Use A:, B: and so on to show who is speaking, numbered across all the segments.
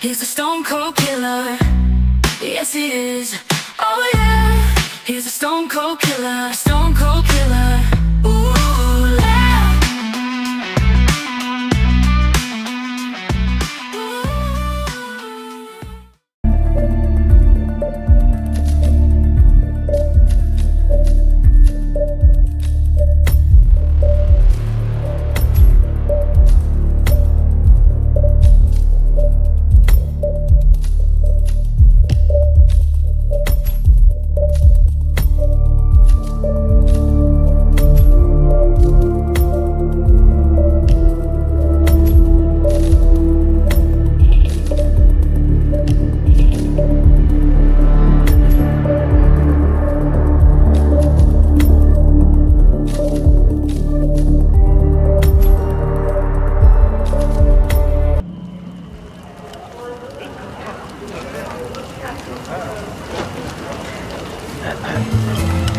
A: He's a stone cold killer. Yes, he is. Oh, yeah. He's a stone cold killer. Stone cold killer.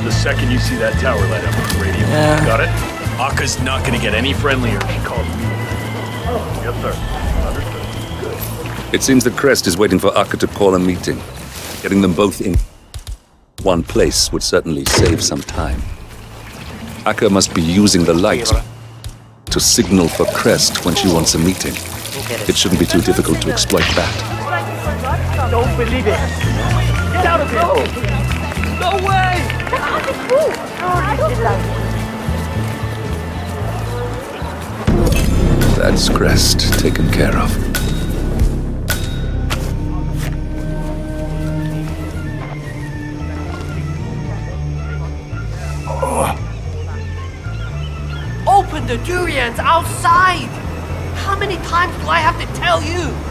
B: The second you see that tower light up on the radio.
C: Yeah.
B: Got it? Akka's not gonna get any friendlier if she calls me. Oh, yes, sir. Understood.
D: It seems that Crest is waiting for Akka to call a meeting. Getting them both in one place would certainly save some time. Akka must be using the light to signal for Crest when she wants a meeting. It shouldn't be too difficult to exploit that.
C: Don't believe it. Get out of here. No way.
D: That's Crest taken care of.
E: Open the durians outside! How many times do I have to tell you?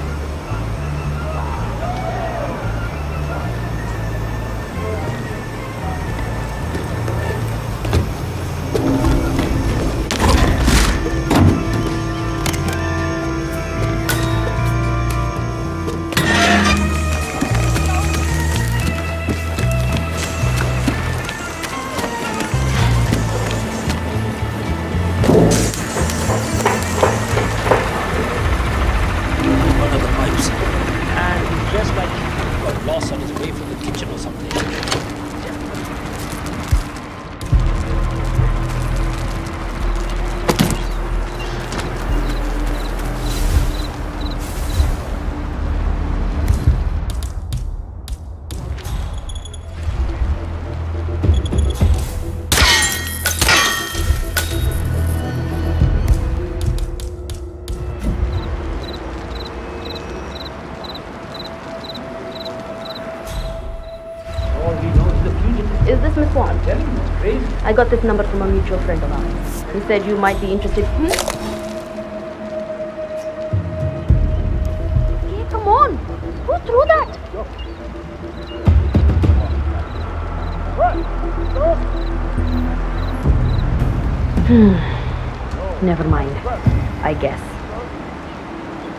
F: Is
G: this Miss Swan?
F: Tell him it's crazy.
G: I got this number from a mutual friend of ours. He said you might be interested. Hmm? Hey, come on. Who threw that? Hmm. Never mind. I guess.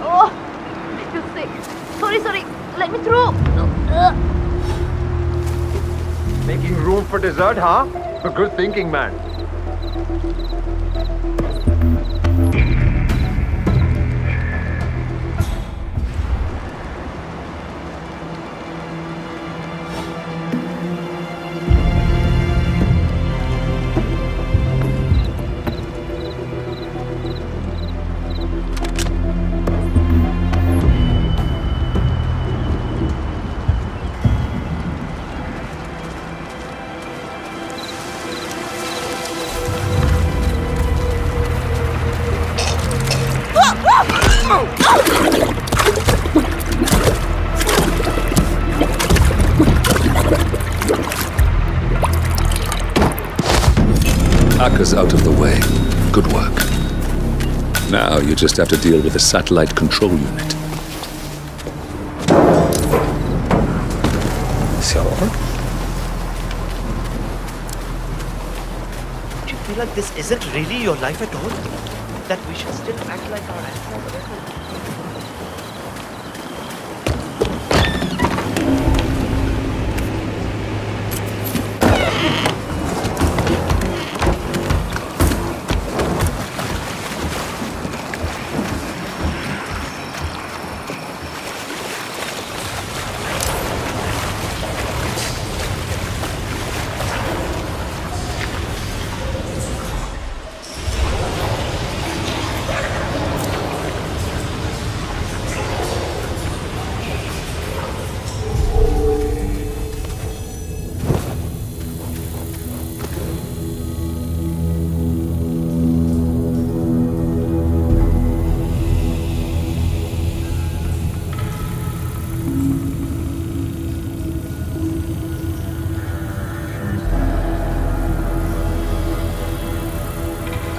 G: Oh, I feel sick. Sorry, sorry. Let me through. Uh.
H: Making room for dessert, huh? A good thinking, man.
D: Akka's out of the way. Good work. Now you just have to deal with the satellite control unit.
I: Do you feel like this isn't really your life at all? That we should still act like our ancestors?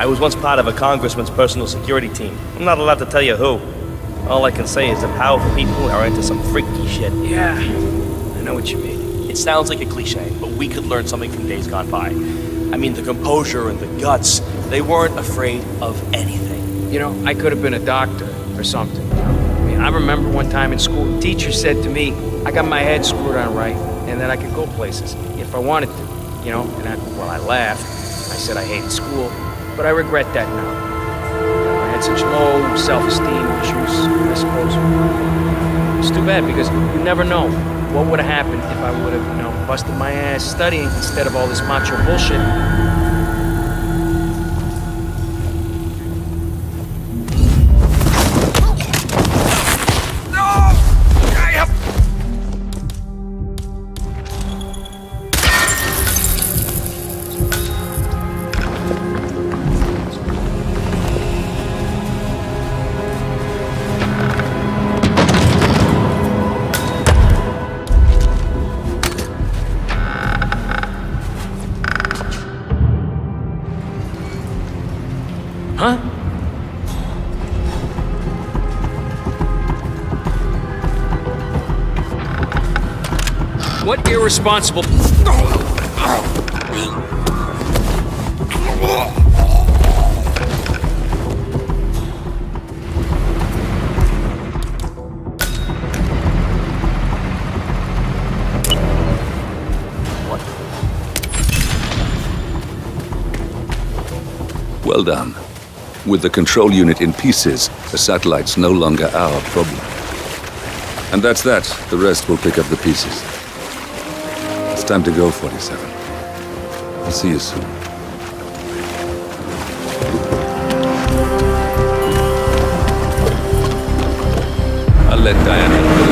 J: I was once part of a congressman's personal security team. I'm not allowed to tell you who. All I can say is that powerful people are into some freaky shit.
F: Yeah, I know what you mean.
B: It sounds like a cliche, but we could learn something from days gone by. I mean, the composure and the guts, they weren't afraid of anything.
F: You know, I could have been a doctor or something. I mean, I remember one time in school, a teacher said to me, I got my head screwed on right, and that I could go places if I wanted to. You know, and I, well, I laughed. I said I hated school, but I regret that now. I had such low self-esteem issues, I suppose. It's too bad because you never know what would have happened if I would have, you know, busted my ass studying instead of all this macho bullshit. What.
D: Well done. With the control unit in pieces, the satellite's no longer our problem. And that's that. The rest will pick up the pieces. Time to go, 47. I'll see you soon. I'll let Diana